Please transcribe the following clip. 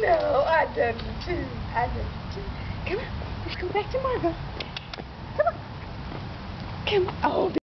No. I don't too. I don't too. Come on. Let's go back to Margot. Come on. Come on. Oh,